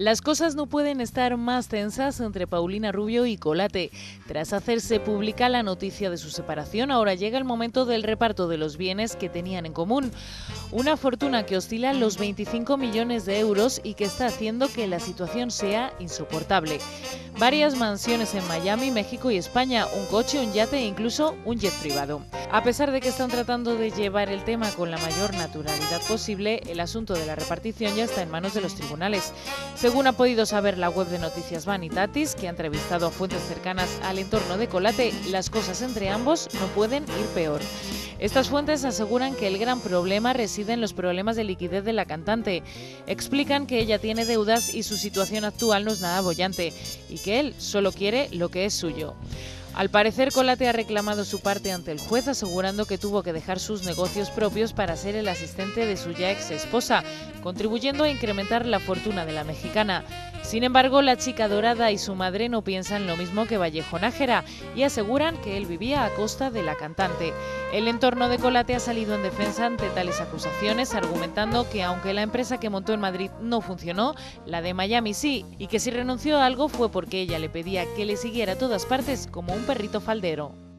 Las cosas no pueden estar más tensas entre Paulina Rubio y Colate. Tras hacerse pública la noticia de su separación, ahora llega el momento del reparto de los bienes que tenían en común. Una fortuna que oscila los 25 millones de euros y que está haciendo que la situación sea insoportable. Varias mansiones en Miami, México y España, un coche, un yate e incluso un jet privado. A pesar de que están tratando de llevar el tema con la mayor naturalidad posible, el asunto de la repartición ya está en manos de los tribunales. Según ha podido saber la web de Noticias Vanitatis, que ha entrevistado a fuentes cercanas al entorno de Colate, las cosas entre ambos no pueden ir peor. Estas fuentes aseguran que el gran problema reside en los problemas de liquidez de la cantante. Explican que ella tiene deudas y su situación actual no es nada bollante y que él solo quiere lo que es suyo. Al parecer, Colate ha reclamado su parte ante el juez, asegurando que tuvo que dejar sus negocios propios para ser el asistente de su ya ex esposa, contribuyendo a incrementar la fortuna de la mexicana. Sin embargo, la chica dorada y su madre no piensan lo mismo que Vallejo Nájera y aseguran que él vivía a costa de la cantante. El entorno de Colate ha salido en defensa ante tales acusaciones, argumentando que aunque la empresa que montó en Madrid no funcionó, la de Miami sí, y que si renunció a algo fue porque ella le pedía que le siguiera a todas partes como un perrito faldero.